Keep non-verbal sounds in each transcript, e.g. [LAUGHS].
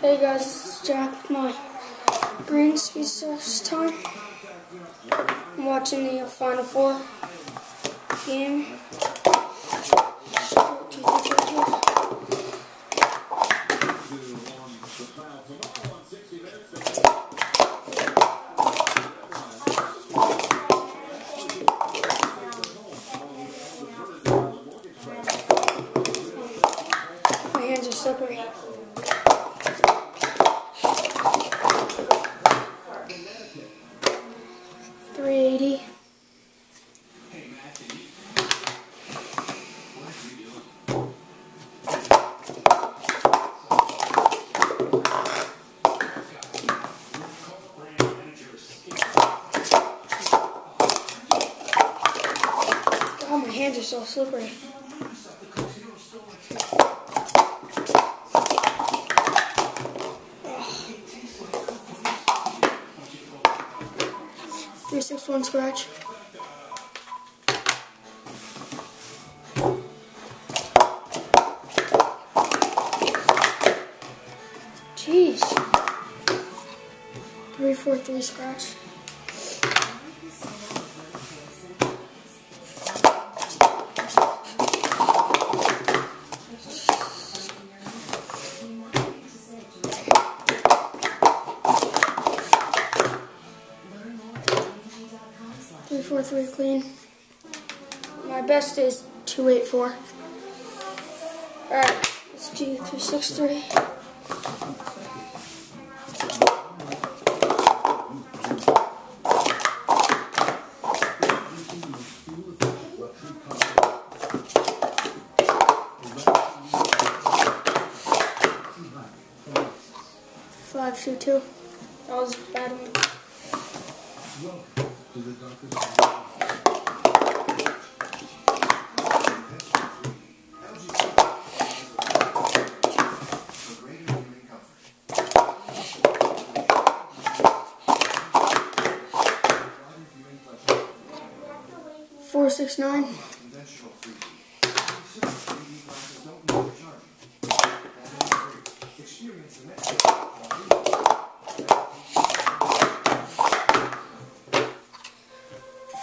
Hey guys, this is Jack with my Green Speed Stacks uh, time. I'm watching the uh, Final Four game. My hands are slippery. Three eighty. Oh, my hands are so slippery. Three six one scratch. Jeez. Three four three scratch. Three clean. My best is two eight four. Alright, let's do three six three. Five two two. That was bad one. Four six nine.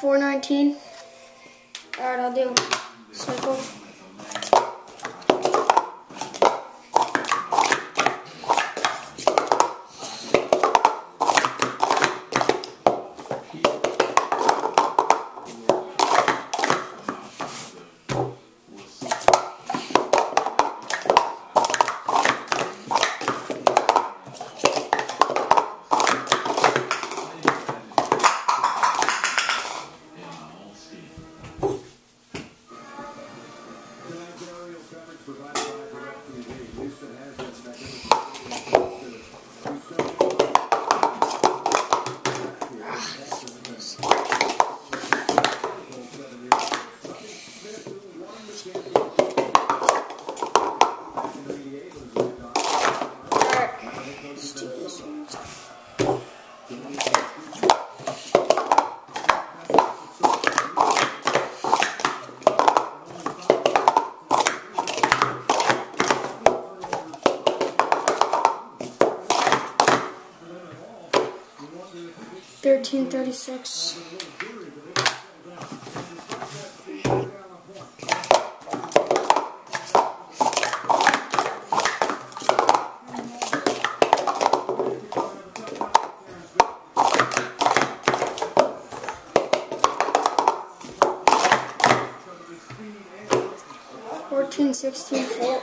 Four nineteen. Alright, I'll do circle. Thirteen thirty six. Fourteen sixteen four.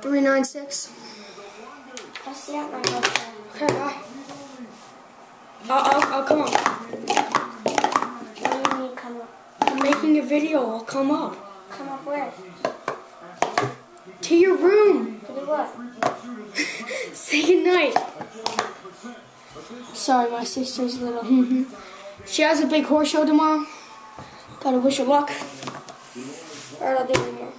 Three nine six. I'll see at my. Okay, bye. I'll come up. What do you mean come up? A video. I'll come up. Come up where? To your room. To do what? [LAUGHS] Say goodnight. Sorry, my sister's little. [LAUGHS] she has a big horse show tomorrow. Gotta wish her luck. Alright, I'll do more.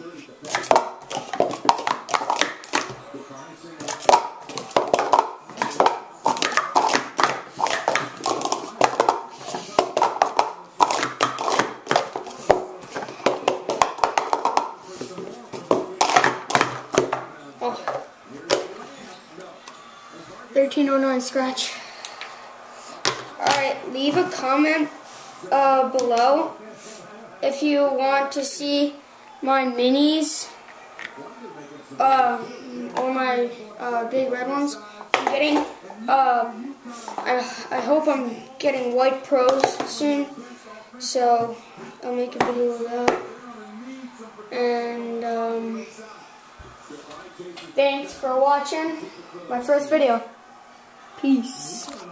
1309 scratch. Alright, leave a comment uh, below if you want to see my minis uh, or my uh, big red ones. I'm getting, uh, I, I hope I'm getting white pros soon, so I'll make a video of that. And um, thanks for watching my first video. Peace.